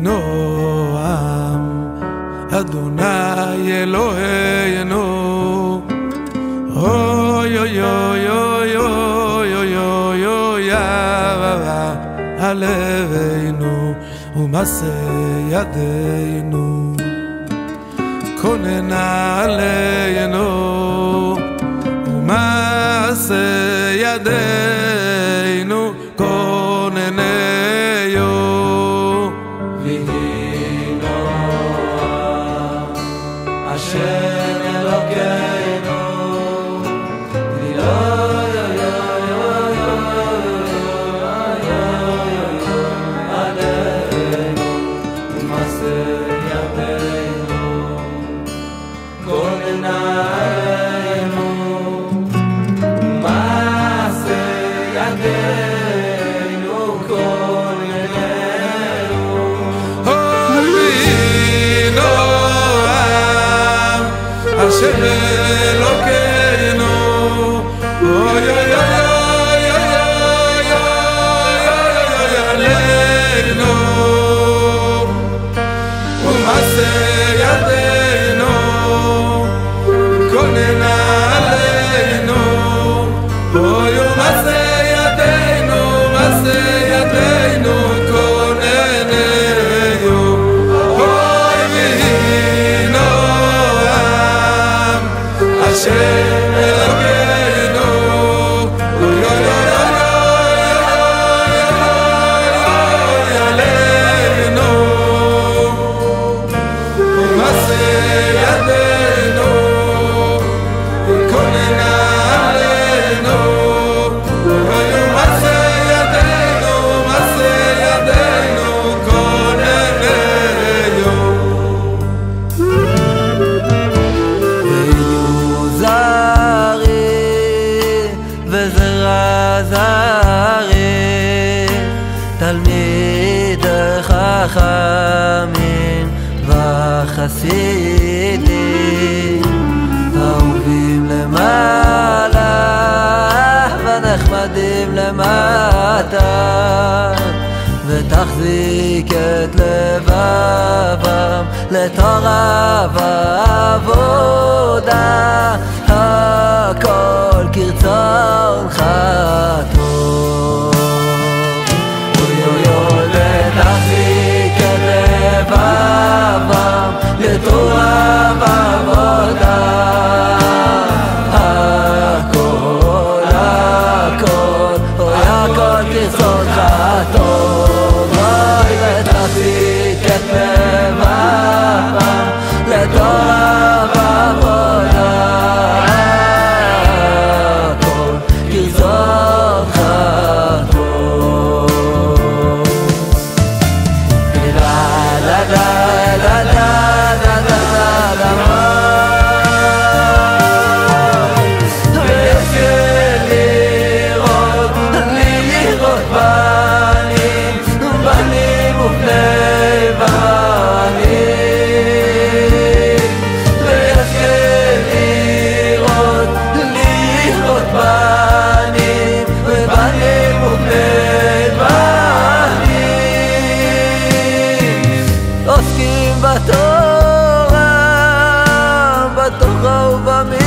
נועם, אדוני אלוהינו. אוי אוי אוי אוי אוי אוי אוי אוי אבא הלבנו ומעשה ידינו. כונן עלינו ומעשה ידינו Sever עשיתי, אהובים למעלה ונחמדים למטה, ותחזיק את לבבם לתורה ועבודה, הכל כרצון over me.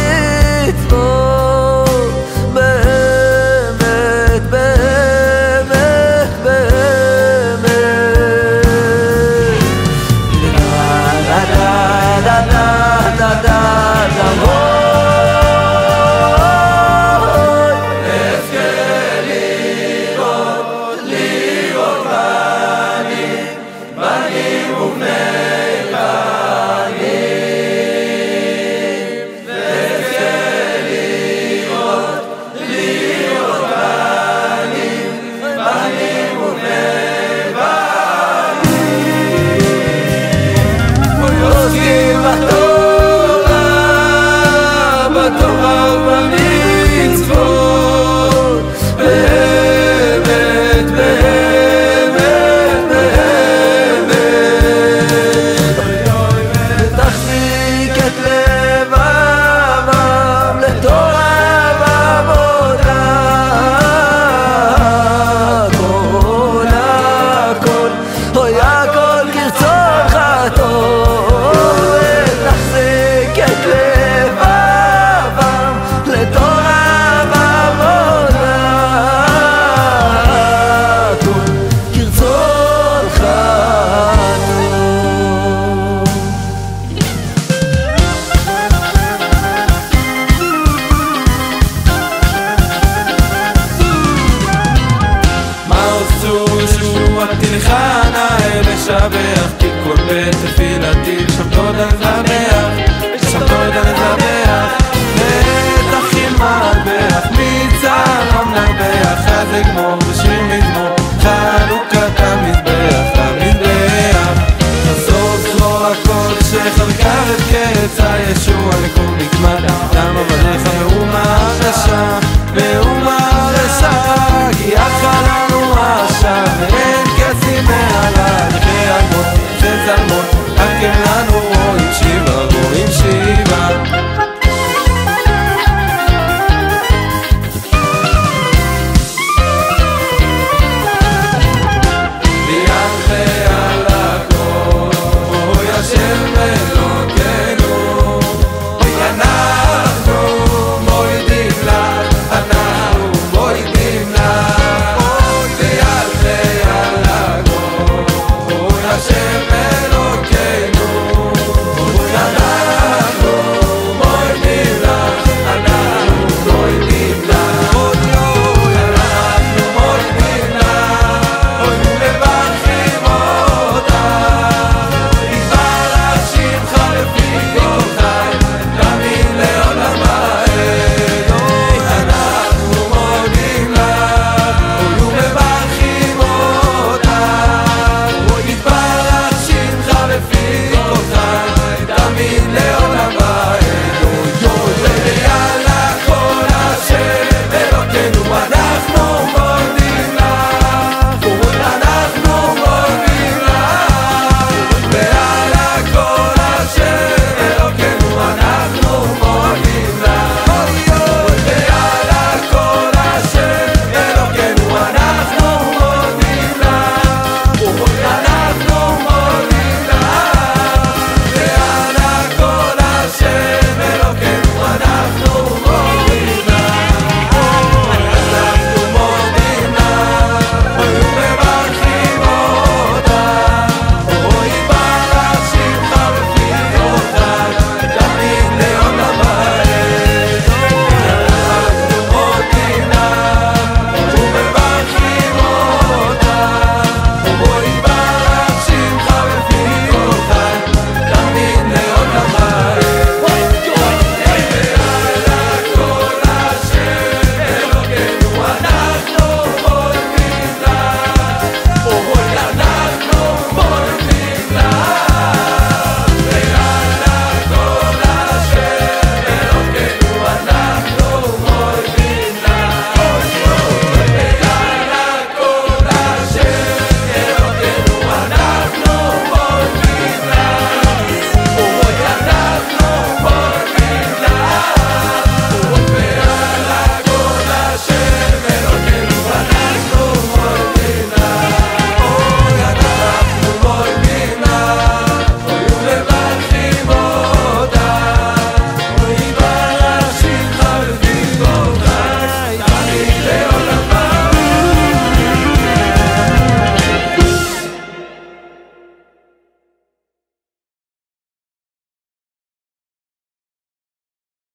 yeah.